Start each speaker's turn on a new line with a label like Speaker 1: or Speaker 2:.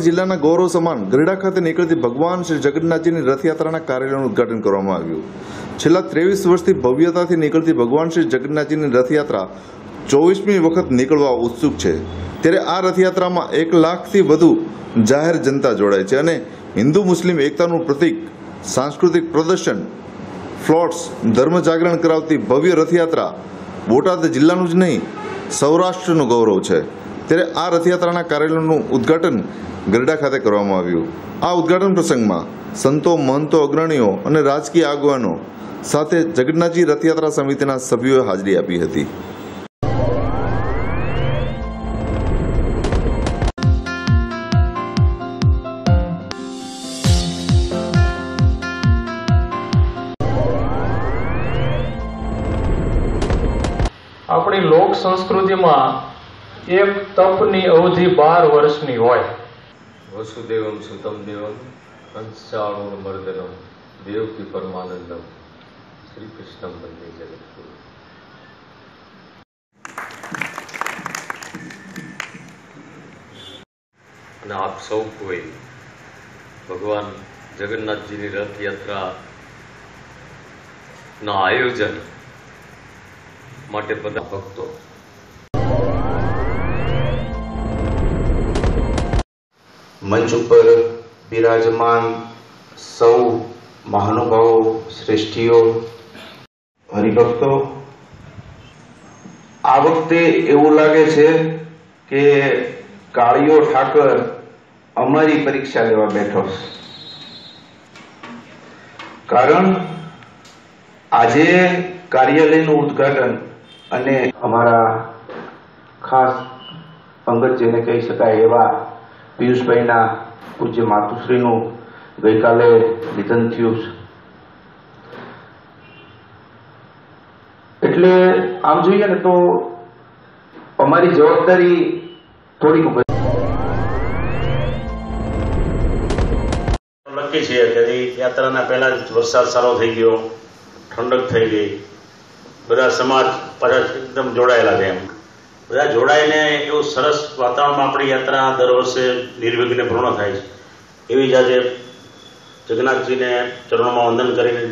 Speaker 1: જિલ્લાના ગૌરવ સમાન ગરડા ખાતે નીકળતી ભગવાન શ્રી જગન્નાથજીની રથયાત્રાના કાર્યાલયનું ઉદ્ઘાટન કરવામાં આવ્યું. છેલ્લા ત્રેવીસ વર્ષથી ભવ્યતાથી નીકળતી ભગવાન શ્રી જગન્નાથજીની રથયાત્રા ચોવીસમી વખત નીકળવા ઉત્સુક છે. ત્યારે આ રથયાત્રામાં એક લાખથી વધુ જાહેર જનતા જોડાય છે અને હિન્દુ મુસ્લિમ એકતાનું પ્રતીક, સાંસ્કૃતિક પ્રદર્શન, ફ્લોટ્સ, ધર્મ જાગરણ કરાવતી ભવ્ય રથયાત્રા બોટાદ જિલ્લાનું જ નહીં, સૌરાષ્ટ્રનું ગૌરવ છે. ત્યારે આ રથયાત્રાના કાર્યાલયનું ઉદ્ઘાટન ગરડા ખાતે કરવામાં આવ્યું. આ ઉદ્ઘાટન પ્રસંગમાં સંતો, મહંતો, અગ્રણીઓ અને રાજકીય આગેવાનો સાથે જગન્નાથજી રથયાત્રા સમિતિના સભ્યોએ હાજરી આપી હતી.
Speaker 2: આપણી લોક સંસ્કૃતિમાં એક તપની અવધિ બાર વર્ષની હોય.
Speaker 3: વસુદેવમ સુતમ દેવમ કંસાણુર મર્દનમ દેવકી પરમાનંદમ. શ્રી કૃષ્ણમ વંદે જગતગુરુ અને આપ સૌ કોઈ ભગવાન જગન્નાથજીની રથયાત્રા ના આયોજન માટે બધા ભક્તો
Speaker 4: મંચ ઉપર બિરાજમાન સૌ મહાનુભાવો, શ્રેષ્ઠીઓ, હરિભક્તો, આ વખતે એવું લાગે છે કે કાળીઓ ઠાકર અમારી પરીક્ષા લેવા બેઠો કારણ આજે કાર્યાલયનું ઉદ્ઘાટન અને અમારા ખાસ અંગત જેને કહી શકાય એવા પિયુષભાઈના પૂજ્ય માતુશ્રીનું ગઈકાલે નિધન થયું છે. એટલે આમ જોઈએ ને તો અમારી જવાબદારી થોડીક
Speaker 5: નક્કી છે કે યાત્રાના પહેલા જ વરસાદ સારો થઈ ગયો, ઠંડક થઈ ગઈ. બધા સમાજ પાછા એકદમ જોડાયેલા છે એમ. બધા જોડાઈને એવું સરસ વાતાવરણમાં આપણી યાત્રા દર વર્ષે નિર્વિઘ્ને પૂર્ણ થાય છે. એવી જ આજે જગન્નાથજીને ચરણોમાં વંદન કરીને